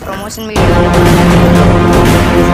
promotion video